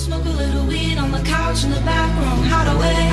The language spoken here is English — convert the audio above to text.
Smoke a little weed on the couch in the back room. Hideaway. away.